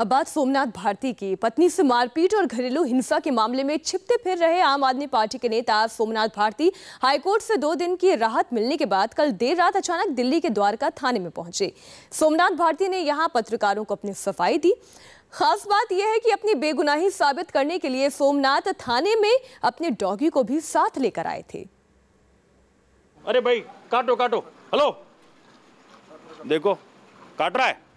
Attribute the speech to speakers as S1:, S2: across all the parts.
S1: अब बात सोमनाथ भारती की। पत्नी से मारपीट और घरेलू हिंसा के मामले में छिपते फिर रहे आम आदमी पार्टी के नेता सोमनाथ भारती। हाईकोर्ट से दो दिन की राहत मिलने के बाद कल देर रात अचानक दिल्ली के द्वारका थाने में पहुँचे। सोमनाथ भारती ने यहाँ पत्रकारों को अपनी सफ़ाई दी। खास बात यह है कि अपनी बेगुनाही साबित करने के लिए सोमनाथ थाने में अपने डॉगी को भी साथ लेकर आए थे।
S2: अरे भाई, काटो काटो। हेलो। देखो, काट रहा है।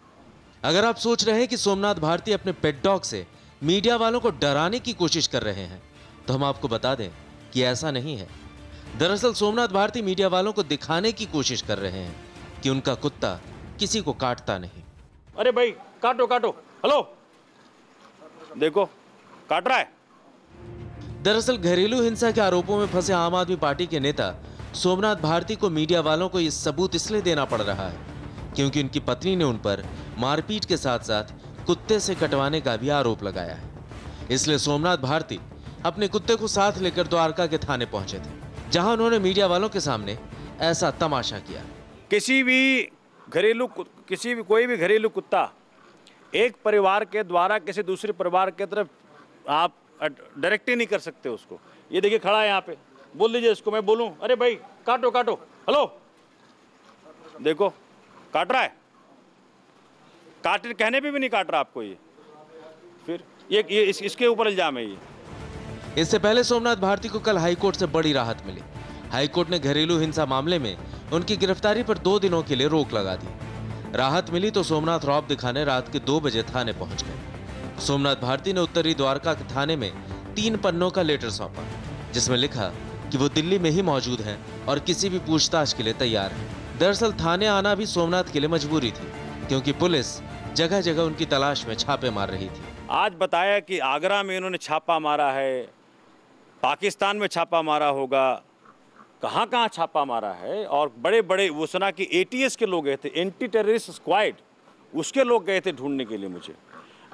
S3: अगर आप सोच रहे हैं कि सोमनाथ भारती अपने पेट डॉग से मीडिया वालों को डराने की कोशिश कर रहे हैं तो हम आपको बता दें कि ऐसा नहीं है। दरअसल सोमनाथ भारती मीडिया वालों को दिखाने की कोशिश कर रहे हैं कि उनका कुत्ता किसी को काटता नहीं।
S2: अरे भाई काटो काटो। हेलो। देखो काट रहा है।
S3: दरअसल घरेलू हिंसा के आरोपों में फंसे आम आदमी पार्टी के नेता सोमनाथ भारती को मीडिया वालों को यह सबूत इसलिए देना पड़ रहा है क्योंकि उनकी पत्नी ने उन पर मारपीट के साथ साथ कुत्ते से कटवाने का भी आरोप लगाया है। इसलिए सोमनाथ भारती अपने कुत्ते को साथ लेकर द्वारका के थाने पहुँचे थे, जहाँ उन्होंने मीडिया वालों के सामने ऐसा तमाशा किया।
S2: किसी भी घरेलू किसी भी, कोई भी घरेलू कुत्ता एक परिवार के द्वारा किसी दूसरे परिवार के तरफ़ आप डायरेक्ट ही नहीं कर सकते उसको। ये देखिए खड़ा है यहाँ पे। बोल दीजिए इसको, मैं बोलूँ, अरे भाई, काटो काटो। हेलो देखो काट रहा है? काट कहने पे भी नहीं काट रहा आपको ये? फिर ये ये इस, इसके ऊपर इल्ज़ाम है ये।
S3: इससे पहले सोमनाथ भारती को कल हाईकोर्ट से बड़ी राहत मिली। हाईकोर्ट ने घरेलू हिंसा मामले में उनकी गिरफ्तारी पर दो दिनों के लिए रोक लगा दी। राहत मिली तो सोमनाथ रौब दिखाने रात के दो बजे थाने पहुँच गए। सोमनाथ भारती ने उत्तरी द्वारका के थाने में तीन पन्नों का लेटर सौंपा जिसमें लिखा कि वो दिल्ली में ही मौजूद हैं और किसी भी पूछताछ के लिए तैयार हैं। दरअसल थाने आना भी सोमनाथ के लिए मजबूरी थी क्योंकि पुलिस जगह जगह उनकी तलाश में छापे मार रही थी।
S2: आज बताया कि आगरा में इन्होंने छापा मारा है पाकिस्तान में छापा मारा होगा। कहाँ कहाँ छापा मारा है? और बड़े बड़े वो सुना कि एटीएस के लोग गए थे एंटी टेररिस्ट स्क्वाड उसके लोग गए थे ढूँढने के लिए मुझे।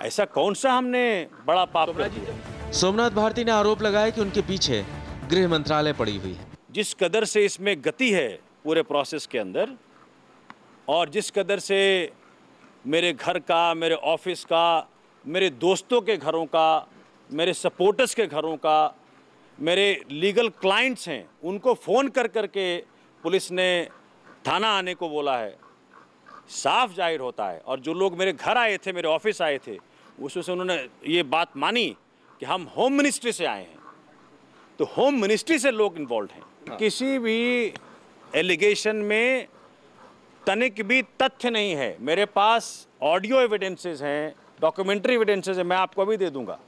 S2: ऐसा कौन सा हमने बड़ा पाप कर दिया?
S3: सोमनाथ भारती ने आरोप लगाया कि उनके पीछे गृह मंत्रालय पड़ी हुई है।
S2: जिस कदर से इसमें गति है पूरे प्रोसेस के अंदर। और जिस कदर से मेरे घर का मेरे ऑफ़िस का मेरे दोस्तों के घरों का मेरे सपोर्टर्स के घरों का मेरे लीगल क्लाइंट्स हैं उनको फ़ोन कर कर के पुलिस ने थाना आने को बोला है। साफ़ ज़ाहिर होता है। और जो लोग मेरे घर आए थे मेरे ऑफ़िस आए थे उसमें से उन्होंने ये बात मानी कि हम होम मिनिस्ट्री से आए हैं। तो होम मिनिस्ट्री से लोग इन्वॉल्व हैं। किसी भी एलिगेशन में तनिक भी तथ्य नहीं है। मेरे पास ऑडियो एविडेंसेस हैं डॉक्यूमेंट्री एविडेंसेस हैं, मैं आपको भी दे दूँगा।